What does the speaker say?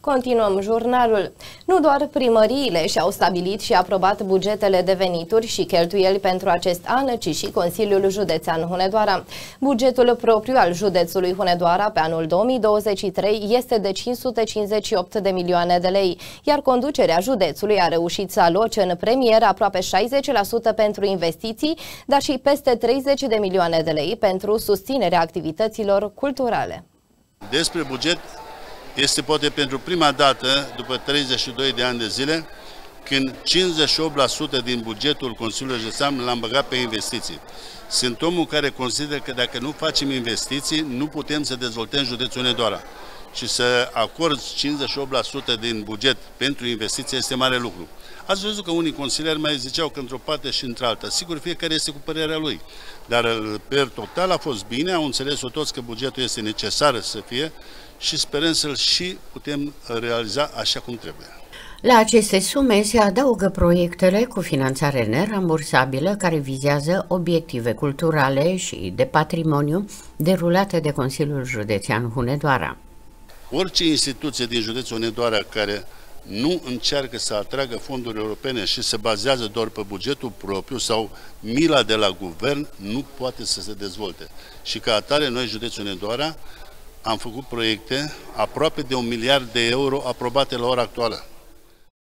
Continuăm jurnalul. Nu doar primăriile și-au stabilit și aprobat bugetele de venituri și cheltuieli pentru acest an, ci și Consiliul Județean Hunedoara. Bugetul propriu al județului Hunedoara pe anul 2023 este de 558 de milioane de lei, iar conducerea județului a reușit să aloce în premier aproape 60% pentru investiții, dar și peste 30 de milioane de lei pentru susținerea activităților culturale. Despre buget este poate pentru prima dată, după 32 de ani de zile, când 58% din bugetul Consiliului Județean l-am băgat pe investiții. Sunt omul care consideră că dacă nu facem investiții, nu putem să dezvoltăm județul Nedoara. Și să acorzi 58% din buget pentru investiții este mare lucru. Ați văzut că unii consilieri mai ziceau că într-o parte și într-alta. Sigur, fiecare este cu părerea lui. Dar, per total, a fost bine, au înțeles-o toți că bugetul este necesar să fie și sperăm să-l și putem realiza așa cum trebuie. La aceste sume se adaugă proiectele cu finanțare nerambursabilă care vizează obiective culturale și de patrimoniu derulate de Consiliul Județean Hunedoara. Orice instituție din județul Hunedoara care nu încearcă să atragă fonduri europene și se bazează doar pe bugetul propriu sau mila de la guvern, nu poate să se dezvolte. Și ca atare, noi, județul Nedoara, am făcut proiecte aproape de un miliard de euro aprobate la ora actuală.